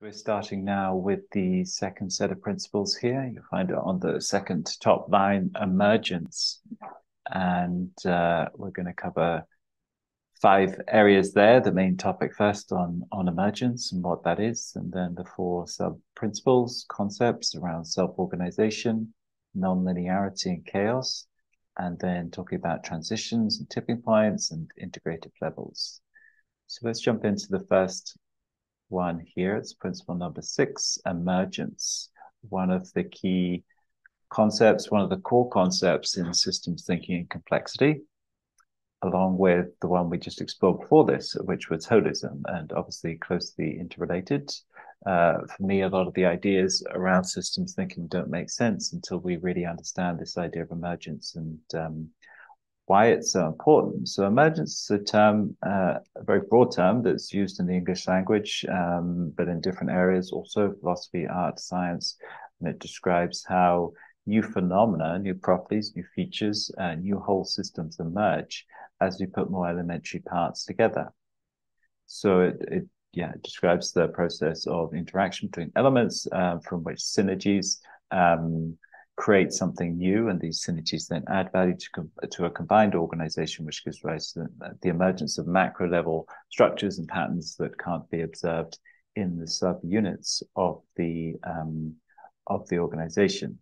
We're starting now with the second set of principles here. You'll find it on the second top line, emergence. And uh, we're going to cover five areas there. The main topic first on, on emergence and what that is, and then the four sub principles, concepts around self organization, non-linearity and chaos, and then talking about transitions and tipping points and integrative levels. So let's jump into the first one here. It's principle number six, emergence. One of the key concepts, one of the core concepts in systems thinking and complexity, along with the one we just explored before this, which was holism, and obviously closely interrelated. Uh, for me, a lot of the ideas around systems thinking don't make sense until we really understand this idea of emergence and um, why it's so important. So emergence is a term, uh, a very broad term that's used in the English language, um, but in different areas, also philosophy, art, science, and it describes how new phenomena, new properties, new features, uh, new whole systems emerge as we put more elementary parts together. So it, it yeah, it describes the process of interaction between elements uh, from which synergies um, create something new, and these synergies then add value to, to a combined organization, which gives rise to the emergence of macro level structures and patterns that can't be observed in the sub units of the um, of the organization.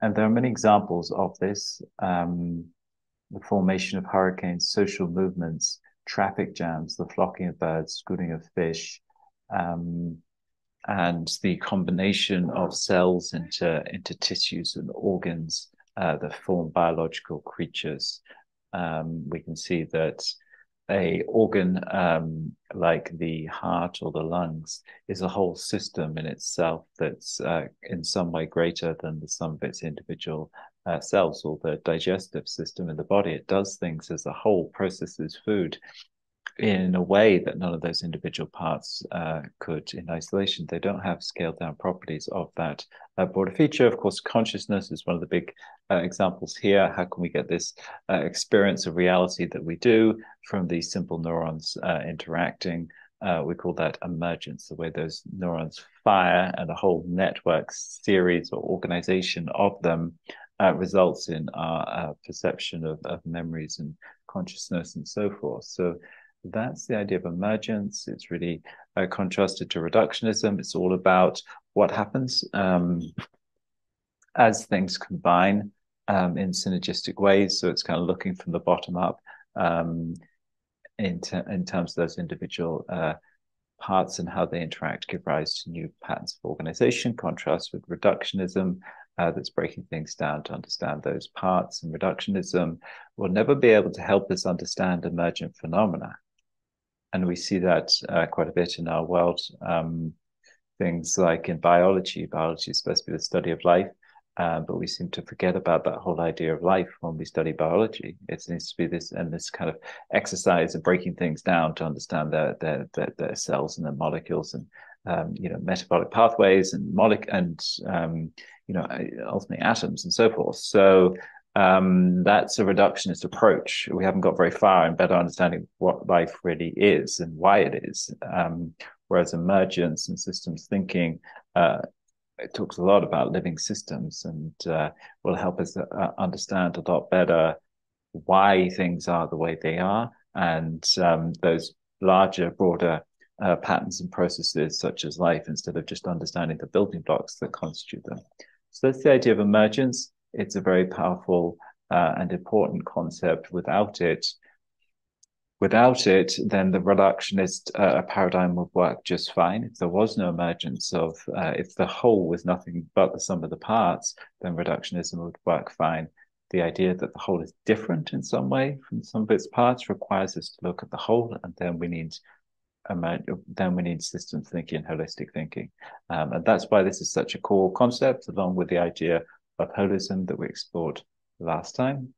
And there are many examples of this: um, the formation of hurricanes, social movements, traffic jams, the flocking of birds, schooling of fish. Um, and the combination of cells into into tissues and organs uh, that form biological creatures. Um, we can see that a organ um, like the heart or the lungs is a whole system in itself that's uh, in some way greater than the sum of its individual uh, cells or the digestive system in the body. It does things as a whole, processes food in a way that none of those individual parts uh, could in isolation. They don't have scaled down properties of that uh, broader feature. Of course, consciousness is one of the big uh, examples here. How can we get this uh, experience of reality that we do from these simple neurons uh, interacting? Uh, we call that emergence, the way those neurons fire and a whole network series or organization of them results in our perception of, of memories and consciousness and so forth. So that's the idea of emergence. It's really uh, contrasted to reductionism. It's all about what happens um, as things combine um, in synergistic ways. So it's kind of looking from the bottom up um, in, in terms of those individual uh, parts and how they interact give rise to new patterns of organization, contrast with reductionism, uh, that's breaking things down to understand those parts. And reductionism will never be able to help us understand emergent phenomena and we see that uh, quite a bit in our world. Um, things like in biology, biology is supposed to be the study of life, uh, but we seem to forget about that whole idea of life when we study biology. It needs to be this and this kind of exercise of breaking things down to understand their their their, their cells and their molecules and um, you know metabolic pathways and molecule and um, you know ultimately atoms and so forth. So um, that's a reductionist approach. We haven't got very far in better understanding what life really is and why it is. Um, whereas emergence and systems thinking, uh, it talks a lot about living systems and uh, will help us uh, understand a lot better why things are the way they are and um, those larger, broader uh, patterns and processes such as life instead of just understanding the building blocks that constitute them. So that's the idea of emergence it's a very powerful uh, and important concept. Without it, without it, then the reductionist uh, paradigm would work just fine. If there was no emergence of, uh, if the whole was nothing but the sum of the parts, then reductionism would work fine. The idea that the whole is different in some way from sum of its parts requires us to look at the whole, and then we need then we need systems thinking and holistic thinking. Um, and that's why this is such a core concept, along with the idea of holism that we explored last time.